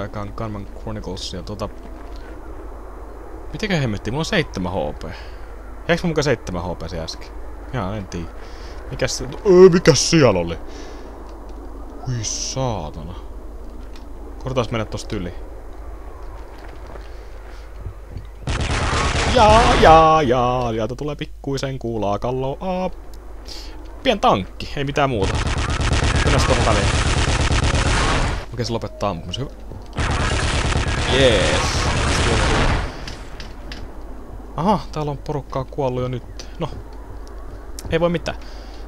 aikaan Gunman Chroniclesia. Tuota... Mitenkä hemmetti? Mulla on 7 HP. Jäikö mukaan 7 HP se äsken? Jaa, en tiedä. Mikäs se... Öö, mikäs siellä oli? Hui saatana. Kortaas mennä tosta yli. Jaa, jaa, jaa. Sieltä tulee pikkuisen kuulaa kallo. Aa. Pien tankki, ei mitään muuta. Mennään tuohon väliin. Okei, se lopettaa ampumisen. Hyvä. Jees. Aha, täällä on porukkaa kuollut jo nyt. No. Ei voi mitään.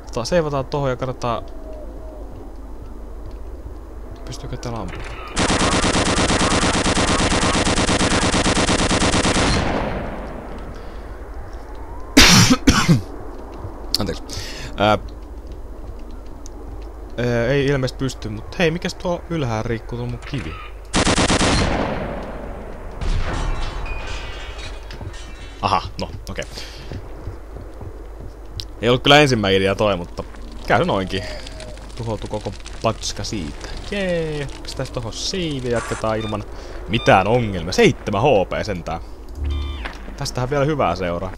Tota, seivataan tohon ja katsotaan... Pystyykö täällä ampumaan? Anteeksi. Ää, ää, ei ilmeisesti pysty, mutta hei, mikäs tuo ylhäällä riikkuu tuo mun kivi? Aha, no, okei. Okay. Ei ollut kyllä ensimmäinen idea toi, mutta käy noinkin. Tuhoutu koko patska siitä. Jee, pistäis tohon siivi ja jatketaan ilman mitään ongelmia. 7 HP sentään. Tästähän vielä hyvää seuraa.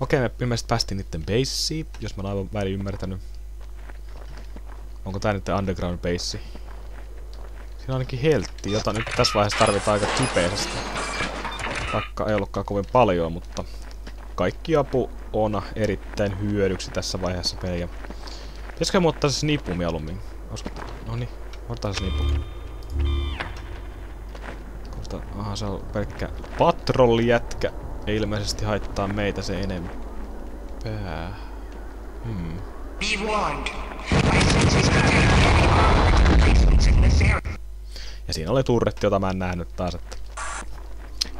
Okei, me ilmeisesti päästiin niitten baseen, jos mä oon aivan väärin ymmärtänyt. Onko tää nyt underground base? Siinä on ainakin heltti, jota nyt tässä vaiheessa tarvitaan aika kipeästi. Vaikka ei ollutkaan kovin paljon, mutta kaikki apu on erittäin hyödyksi tässä vaiheessa peliä. Pitäisikö mu ottaa se snippu mieluummin? No niin, ottaa se snippu. Kohta, aha, se on pelkkä patrollijätkä. Ei ilmeisesti haittaa meitä se enempää. Hmm. Be warned. Ja siinä oli turretti, jota mä en nähnyt taas, että...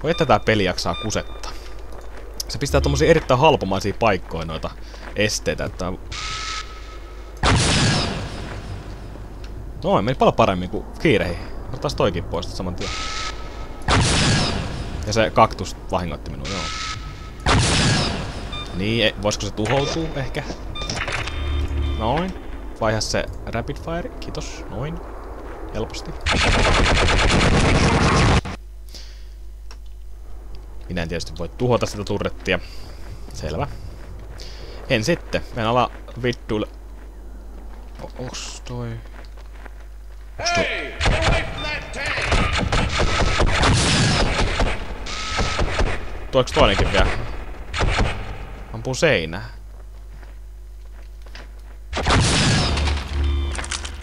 Voi että tää peli jaksaa kusetta. Se pistää tommosia erittäin halpomaisia paikkoja noita esteitä, että... Noin, meni paljon paremmin kuin kiirehi. Otas toikin pois saman tien. Ja se kaktus vahingoitti minua, joo. Niin, e voisiko se tuhoutua ehkä? Noin. Vaiha se rapid fire, kiitos. Noin. Helposti. Minä en tietysti voi tuhota sitä turrettia. Selvä. En sitten. Mennään ala vittuille. Onks toi... Onks toi... Tuoks toinenkin vielä? Ampuu seinää.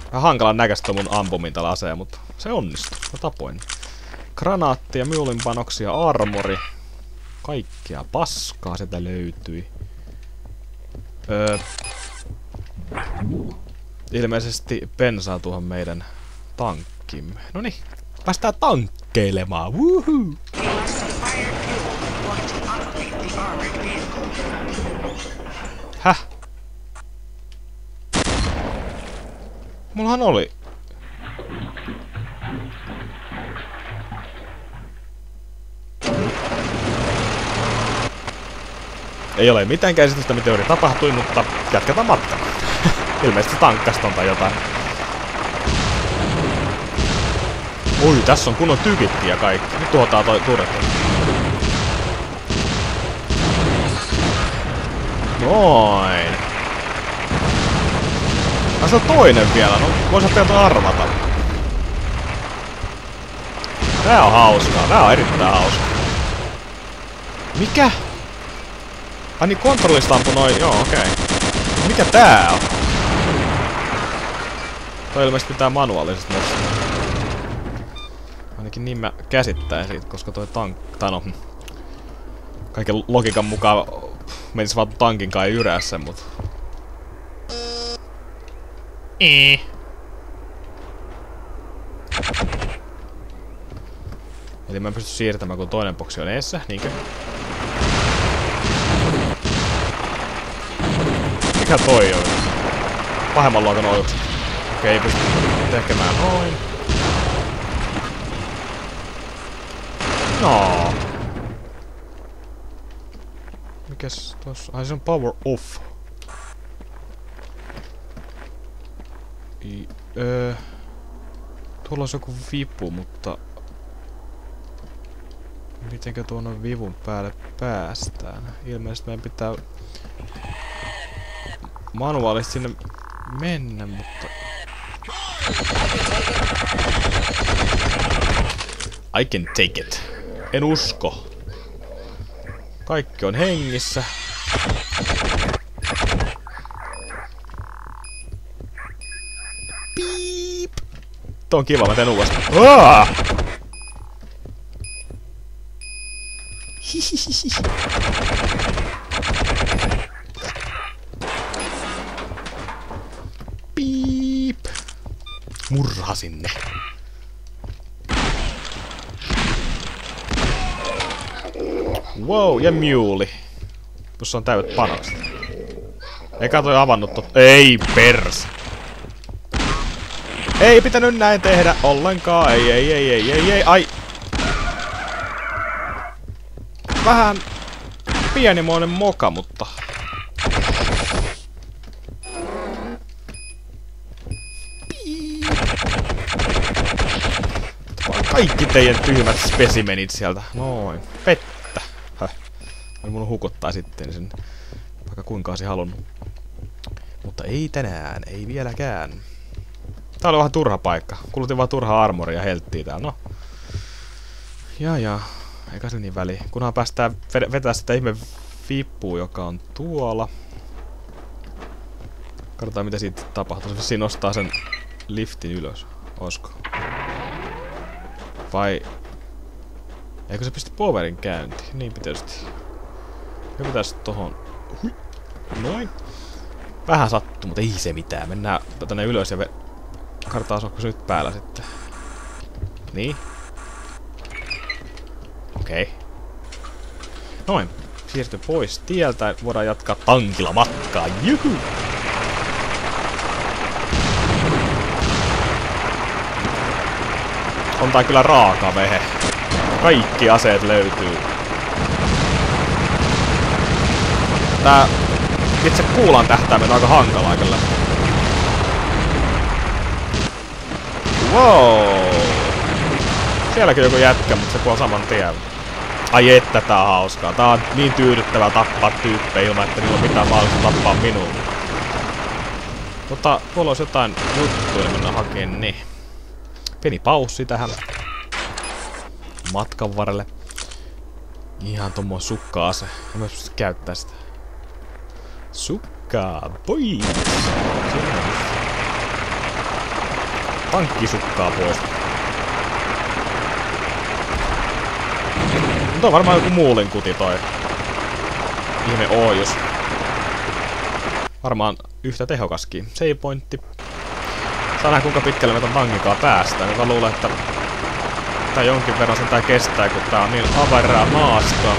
Vähän hankalan näköistä mun ampumin tällä aseen, mutta se onnistuu. Mä tapoin. Granaatti ja myulinpanoksia armori. Kaikkea paskaa sieltä löytyi. Öö, ilmeisesti pensaa tuohon meidän tankkimme. Noni, päästään tankkeilemaan. Woohoo! We must acquire fuel if we want to operate the armored vehicle. Häh? Mullahan oli. Ei ole mitään käsitystä, mitä juuri tapahtui, mutta jatketaan matkaa. Ilmeisesti tankkaston tai jotain. Oi, tässä on kunnon tykitkin ja kaikki. Nyt tuhotaan toi turretti. Noin. Ai se on toinen vielä, no voisi teiltä arvata. Tää on hauskaa, tää on erittäin hauskaa. Mikä? Ai niin kontrollista ampu noin, joo okei. Okay. Mikä tää on? Toi ilmeisesti pitää manuaalisesti nostaa. Ainakin niin mä käsittäisin, koska toi tank... Tai no... Kaiken logiikan mukaan menis vaan tankin kai yrässä, mut... Ee. Eli mä en pysty siirtämään, kun toinen boksi on eessä, niinkö? Mikä toi on? Pahemman luokan ohjukset. Okei, ei pysty tekemään noin. No. Mikäs tossa? Ai se on power off. I, öö. Tuolla olisi joku vipu, mutta... Mitenkö tuonne vivun päälle päästään? Ilmeisesti meidän pitää manuaalisesti sinne mennä, mutta... I can take it. En usko. Kaikki on hengissä. Piip. Tuo on kiva, mä teen. Aa! Hihihihi. Piip. Murhasin ne. Wow, ja Mule. Tuossa on täydet panokset. Eikä toi avannut tot... Ei pers. Ei pitänyt näin tehdä ollenkaan. Ei, ei, ei, ei, ei, ei, ai. Vähän pienimoinen moka, mutta... Kaikki teidän tyhmät spesimenit sieltä. Noin. Vettä. Häh. Mun hukuttaa sitten sen. Vaikka kuinka olisi halunnut. Mutta ei tänään. Ei vieläkään. Tää oli vähän turha paikka. Kulutin vaan turhaa armoria ja helttiä täällä. No. Ja ja. Eikä se niin väli. Kunhan päästään vetää sitä ihme vippua, joka on tuolla. Katsotaan mitä siitä tapahtuu. Vissiin nostaa sen liftin ylös. Osko? Vai... Eikö se pistä powerin käyntiin? Niin. Me pitäisi tohon... Noin. Vähän sattuu, mutta ei se mitään. Mennään tänne ylös ja ve... Kartaas onko se nyt päällä sitten. Niin. Okei. Okay. Noin. Siirty pois tieltä. Voidaan jatkaa tankilla matkaa. Juhu! On tää kyllä raaka vehe. Kaikki aseet löytyy. Tää itse kuulan tähtäimet on aika hankalaa kyllä. Wow! Sielläkin joku jätkä, mutta se kuoli saman tien. Ai että tää on hauskaa. Tää on niin tyydyttävää tappaa tyyppejä ilman, että niillä on mitään mahdollisuutta tappaa minua. Mutta tuolla olisi jotain juttuja, mennään hakemaan niin. Pieni paussi tähän. Matkan varrelle. Ihan tommo sukka-ase. En mä pysty käyttää sitä. Sukkaa, pois! Tankkisukkaa pois. Mutta on varmaan joku muulin kuti toi. Ihme oojus. Varmaan yhtä tehokaskin. Save pointti. Saa nähdä kuinka pitkälle me ton tankikaa päästään. Mä luulen, että tää jonkin verran sen tää kestää, kun tää on niin avaraa maastoa.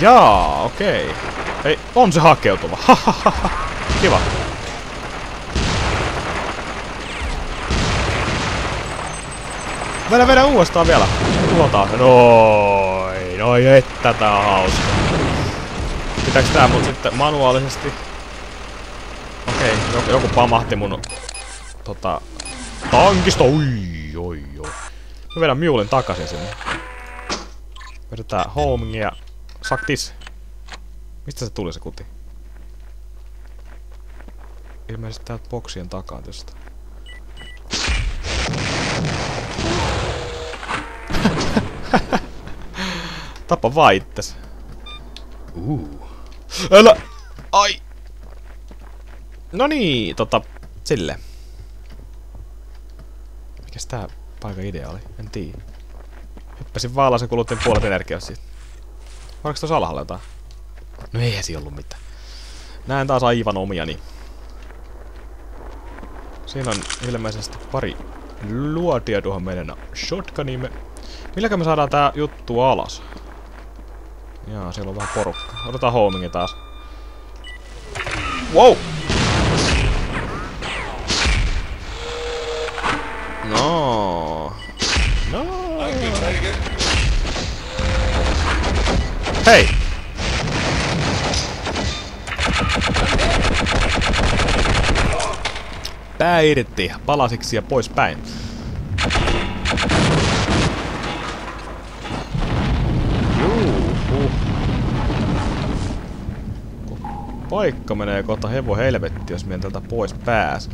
Jaa, okei. Ei, on se hakeutuva. Kiva. Vedä, vedä uudestaan vielä. Tuotaan se. Noin, noin, että tää on hauska. Pitääks tää mut sitten manuaalisesti? Joku, joku pamahti mun tota, tankista. Oi, oi, oi. Mä vedän Mulen takaisin sinne. Vedetään homing ja saktis. Mistä se tuli se kuti? Ilmeisesti täältä boksien takaa tästä. Tappa vaan itses. Uh. Älä! Ai! No niin, tota, sille. Mikäs tää paikan idea oli? En tiedä. Hyppäsin vaan alas ja kulutin puolet energiaa siitä. Oliko tuossa alhaalla jotain? No eihän siinä ollut mitään. Näen taas aivan omiani. Siinä on ilmeisesti pari luotia tuohon meidän shotgunimme. Milläkö me saadaan tää juttu alas? Jaa, siellä on vähän porukka. Otetaan homingi taas. Wow! No. No. Hei! pää irti, palasiksi ja pois päin. Juuhu. Paikka menee kohta hevo helvetti, jos mien tältä pois pääs.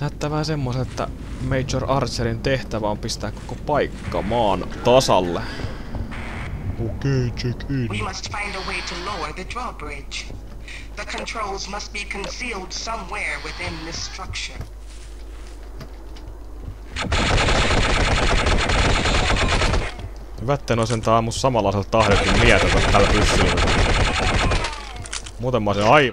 Näyttää vähän semmoisen, että Major Archerin tehtävä on pistää koko paikka maan tasalle. Okei, okay, check in. We must find a way to lower the drawbridge. The controls must be concealed somewhere within this structure. Hyvä, etten sentään ammu samanlaisella tahdilla kuin mietä tällä pyssyllä. Muuten mä olisin aivan